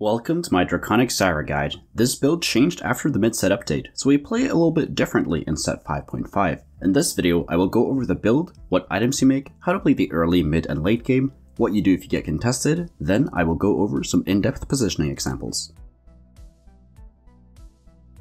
Welcome to my Draconic Zyra guide. This build changed after the mid-set update, so we play it a little bit differently in set 5.5. In this video, I will go over the build, what items you make, how to play the early, mid, and late game, what you do if you get contested, then I will go over some in-depth positioning examples.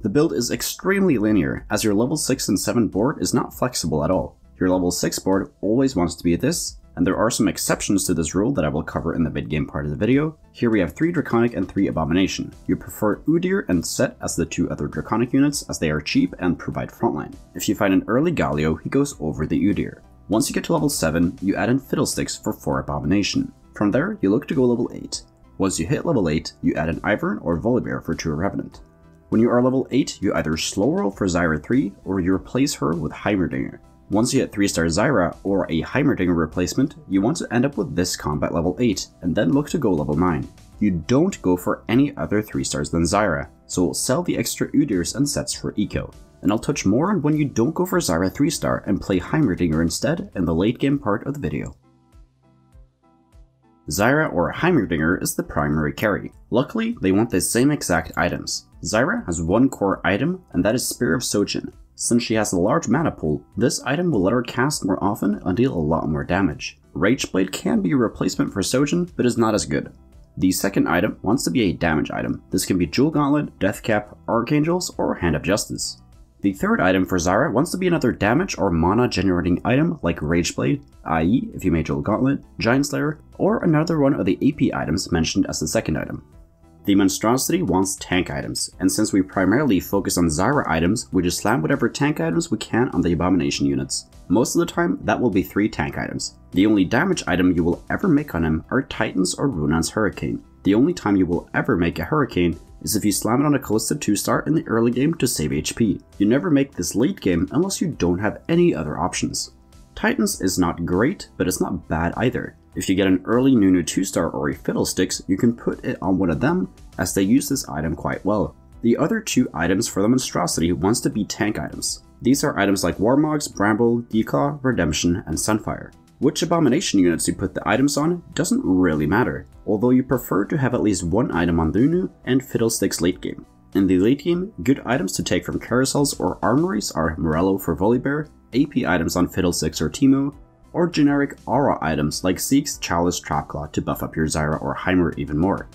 The build is extremely linear, as your level 6 and 7 board is not flexible at all. Your level 6 board always wants to be this, and there are some exceptions to this rule that I will cover in the mid-game part of the video. Here we have 3 Draconic and 3 Abomination. You prefer Udyr and Sett as the two other Draconic units as they are cheap and provide frontline. If you find an early Galio, he goes over the Udyr. Once you get to level 7, you add in Fiddlesticks for 4 Abomination. From there, you look to go level 8. Once you hit level 8, you add an Ivern or Volibear for True Revenant. When you are level 8, you either slow roll for Zyra 3 or you replace her with Heimerdinger. Once you hit 3-star Zyra or a Heimerdinger replacement, you want to end up with this combat level 8, and then look to go level 9. You don't go for any other 3 stars than Zyra, so sell the extra Udyrs and Setts for eco. And I'll touch more on when you don't go for Zyra 3 star and play Heimerdinger instead in the late game part of the video. Zyra or Heimerdinger is the primary carry. Luckily, they want the same exact items. Zyra has one core item, and that is Spear of Shojin, since she has a large mana pool, this item will let her cast more often and deal a lot more damage. Rageblade can be a replacement for Shojin, but is not as good. The second item wants to be a damage item. This can be Jewel Gauntlet, Deathcap, Archangels, or Hand of Justice. The third item for Zyra wants to be another damage or mana generating item like Rageblade, i.e. if you made Jewel Gauntlet, Giant Slayer, or another one of the AP items mentioned as the second item. The monstrosity wants tank items, and since we primarily focus on Zyra items, we just slam whatever tank items we can on the Abomination units. Most of the time, that will be 3 tank items. The only damage item you will ever make on him are Titans or Runaan's Hurricane. The only time you will ever make a Hurricane is if you slam it on a Kalista 2 star in the early game to save HP. You never make this late game unless you don't have any other options. Titans is not great, but it's not bad either. If you get an early Nunu 2-star or a Fiddlesticks, you can put it on one of them, as they use this item quite well. The other two items for the Monstrosity wants to be tank items. These are items like Warmogs, Bramble, Declaw, Redemption, and Sunfire. Which Abomination units you put the items on doesn't really matter, although you prefer to have at least one item on Nunu and Fiddlesticks late game. In the late game, good items to take from carousels or armories are Morello for Volibear, AP items on Fiddlesticks or Teemo, or generic aura items like Zeke's Chalice Trapclaw to buff up your Zyra or Heimer even more.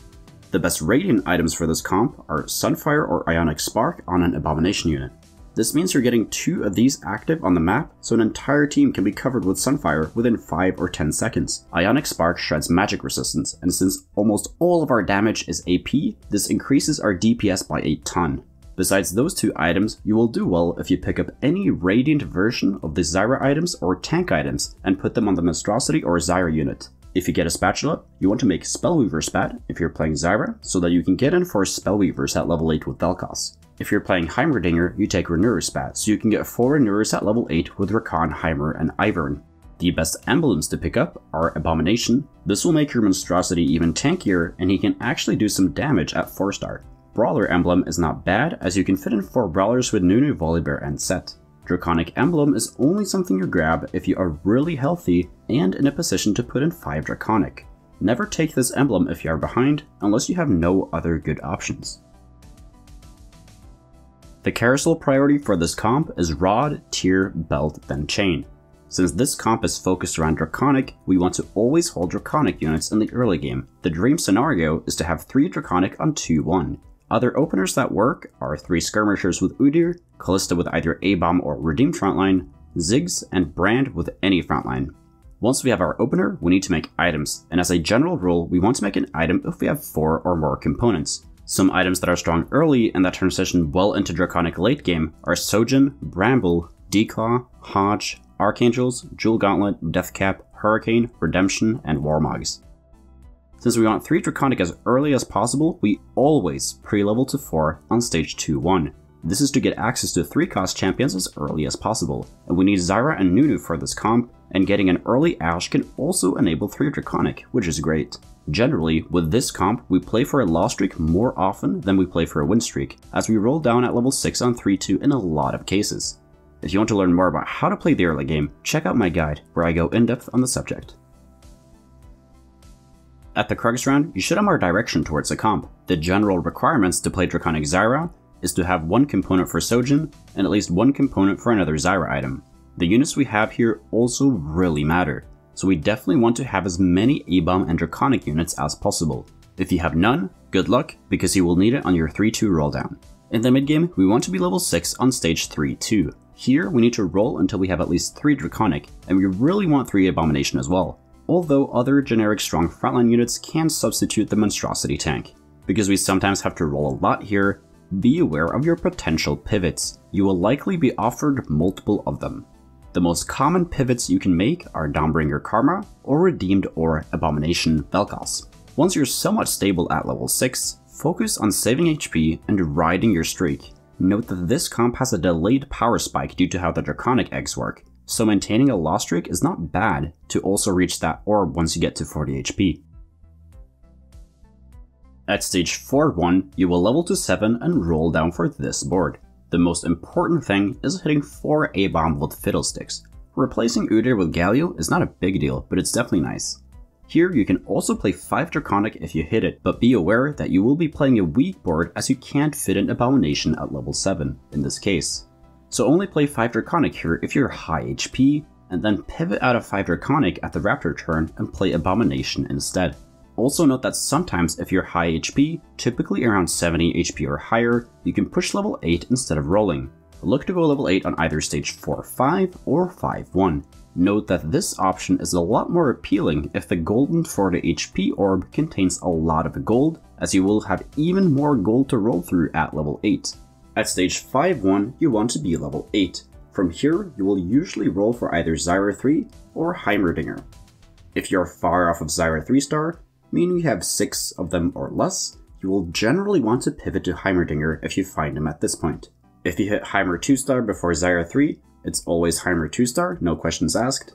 The best Radiant items for this comp are Sunfire or Ionic Spark on an Abomination unit. This means you're getting two of these active on the map, so an entire team can be covered with Sunfire within 5 or 10 seconds. Ionic Spark shreds magic resistance, and since almost all of our damage is AP, this increases our DPS by a ton. Besides those two items, you will do well if you pick up any Radiant version of the Zyra items or tank items and put them on the Monstrosity or Zyra unit. If you get a spatula, you want to make Spellweaver Spat if you're playing Zyra, so that you can get in for Spellweavers at level 8 with Vel'Koz. If you're playing Heimerdinger, you take Renewers Spat, so you can get 4 Renewers at level 8 with Rakan, Heimer, and Ivern. The best emblems to pick up are Abomination. This will make your Monstrosity even tankier, and he can actually do some damage at 4 star. Brawler Emblem is not bad, as you can fit in 4 Brawlers with Nunu, Volibear, and Sett. Draconic Emblem is only something you grab if you are really healthy and in a position to put in 5 Draconic. Never take this emblem if you are behind, unless you have no other good options. The carousel priority for this comp is Rod, Tear, Belt, then Chain. Since this comp is focused around Draconic, we want to always hold Draconic units in the early game. The dream scenario is to have 3 Draconic on 2-1. Other openers that work are 3 Skirmishers with Udyr, Kalista with either A-Bomb or Redeemed Frontline, Ziggs, and Brand with any frontline. Once we have our opener, we need to make items, and as a general rule, we want to make an item if we have 4 or more components. Some items that are strong early and that transition well into Draconic late game are Shojin, Bramble, Declaw, HoJ, Archangels, Jewel Gauntlet, Deathcap, Hurricane, Redemption, and Warmogs. Since we want 3 Draconic as early as possible, we always pre-level to 4 on stage 2-1. This is to get access to 3 cost champions as early as possible, and we need Zyra and Nunu for this comp, and getting an early Ashe can also enable 3 Draconic, which is great. Generally, with this comp, we play for a loss streak more often than we play for a win streak, as we roll down at level 6 on 3-2 in a lot of cases. If you want to learn more about how to play the early game, check out my guide, where I go in-depth on the subject. At the Krugs round, you should have more direction towards the comp. The general requirements to play Draconic Zyra is to have one component for Shojin and at least one component for another Zyra item. The units we have here also really matter, so we definitely want to have as many A-Bomb and Draconic units as possible. If you have none, good luck, because you will need it on your 3-2 rolldown. In the mid game, we want to be level 6 on stage 3-2. Here, we need to roll until we have at least 3 Draconic, and we really want 3 Abomination as well, although other generic strong frontline units can substitute the Monstrosity tank. Because we sometimes have to roll a lot here, be aware of your potential pivots. You will likely be offered multiple of them. The most common pivots you can make are Dawnbringer Karma or Redeemed or Abomination Vel'Koz. Once you're somewhat stable at level 6, focus on saving HP and riding your streak. Note that this comp has a delayed power spike due to how the Draconic eggs work, so maintaining a loss streak is not bad to also reach that orb once you get to 40 HP. At stage 4-1, you will level to 7 and roll down for this board. The most important thing is hitting 4 A-bomb with Fiddlesticks. Replacing Udyr with Galio is not a big deal, but it's definitely nice. Here you can also play 5 Draconic if you hit it, but be aware that you will be playing a weak board as you can't fit an Abomination at level 7, in this case. So only play 5 Draconic here if you're high HP, and then pivot out of 5 Draconic at the Raptor turn and play Abomination instead. Also note that sometimes if you're high HP, typically around 70 HP or higher, you can push level 8 instead of rolling. Look to go level 8 on either stage 4-5 or 5-1. Note that this option is a lot more appealing if the golden 40 HP orb contains a lot of gold, as you will have even more gold to roll through at level 8. At stage 5-1, you want to be level 8. From here, you will usually roll for either Zyra 3 or Heimerdinger. If you're far off of Zyra 3 star, meaning you have 6 of them or less, you will generally want to pivot to Heimerdinger if you find him at this point. If you hit Heimer 2 star before Zyra 3, it's always Heimer 2 star, no questions asked.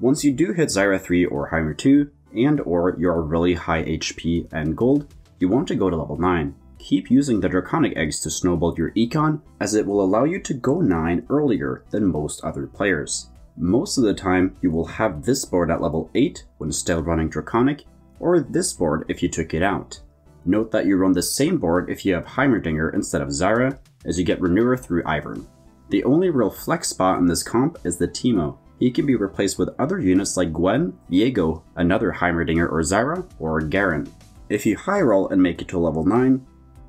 Once you do hit Zyra 3 or Heimer 2, and or you're really high HP and gold, you want to go to level 9. Keep using the Draconic Eggs to snowball your econ, as it will allow you to go 9 earlier than most other players. Most of the time, you will have this board at level 8 when still running Draconic, or this board if you took it out. Note that you run the same board if you have Heimerdinger instead of Zyra, as you get Renewer through Ivern. The only real flex spot in this comp is the Teemo. He can be replaced with other units like Gwen, Viego, another Heimerdinger or Zyra, or Garen. If you high roll and make it to level 9,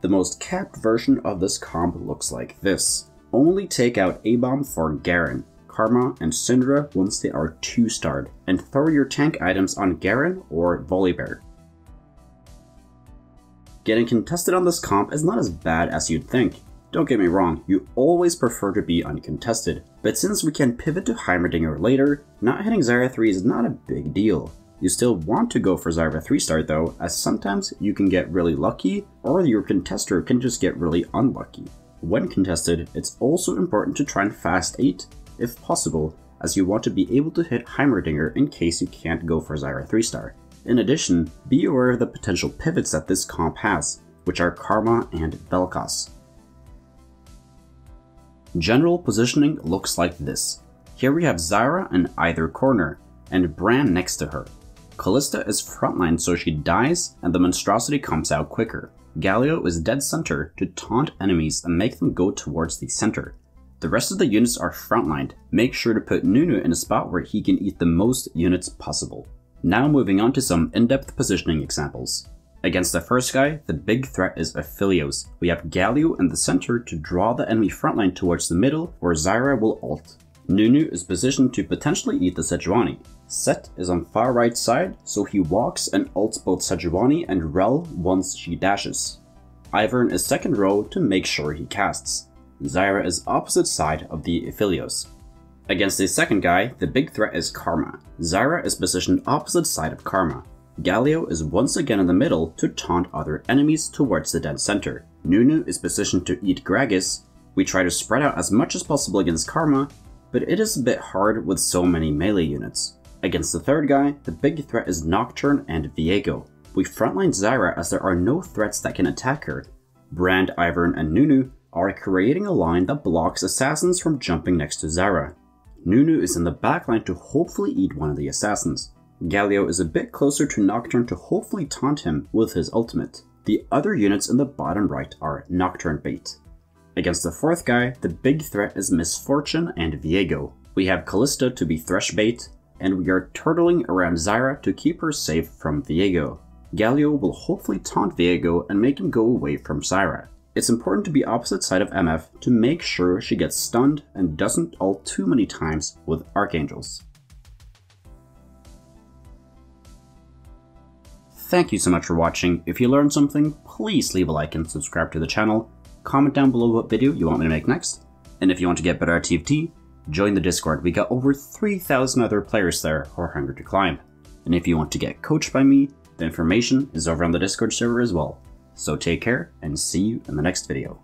the most capped version of this comp looks like this. Only take out A-Bomb for Garen, Karma, and Syndra once they are 2 starred, and throw your tank items on Garen or Volibear. Getting contested on this comp is not as bad as you'd think. Don't get me wrong, you always prefer to be uncontested, but since we can pivot to Heimerdinger later, not hitting Zyra 3 is not a big deal. You still want to go for Zyra 3 star though, as sometimes you can get really lucky, or your contester can just get really unlucky. When contested, it's also important to try and fast 8, if possible, as you want to be able to hit Heimerdinger in case you can't go for Zyra 3 star. In addition, be aware of the potential pivots that this comp has, which are Karma and Vel'Koz. General positioning looks like this. Here we have Zyra in either corner, and Brand next to her. Kalista is frontline so she dies and the monstrosity comes out quicker. Galio is dead center to taunt enemies and make them go towards the center. The rest of the units are frontlined. Make sure to put Nunu in a spot where he can eat the most units possible. Now moving on to some in-depth positioning examples. Against the first guy, the big threat is Aphelios. We have Galio in the center to draw the enemy frontline towards the middle, where Zyra will ult. Nunu is positioned to potentially eat the Sejuani. Sett is on far right side, so he walks and ults both Sejuani and Rell once she dashes. Ivern is second row to make sure he casts. Zyra is opposite side of the Aphelios. Against the second guy, the big threat is Karma. Zyra is positioned opposite side of Karma. Galio is once again in the middle to taunt other enemies towards the dead center. Nunu is positioned to eat Gragas. We try to spread out as much as possible against Karma, but it is a bit hard with so many melee units. Against the third guy, the big threat is Nocturne and Viego. We frontline Zyra as there are no threats that can attack her. Brand, Ivern, and Nunu are creating a line that blocks assassins from jumping next to Zyra. Nunu is in the backline to hopefully eat one of the assassins. Galio is a bit closer to Nocturne to hopefully taunt him with his ultimate. The other units in the bottom right are Nocturne bait. Against the fourth guy, the big threat is Miss Fortune and Viego. We have Kalista to be Thresh bait, and we are turtling around Zyra to keep her safe from Viego. Galio will hopefully taunt Viego and make him go away from Zyra. It's important to be opposite side of MF to make sure she gets stunned and doesn't ult too many times with Archangels. Thank you so much for watching. If you learned something, please leave a like and subscribe to the channel. Comment down below what video you want me to make next. And if you want to get better at TFT, join the Discord. We got over 3,000 other players there who are hungry to climb. And if you want to get coached by me, the information is over on the Discord server as well. So take care and see you in the next video.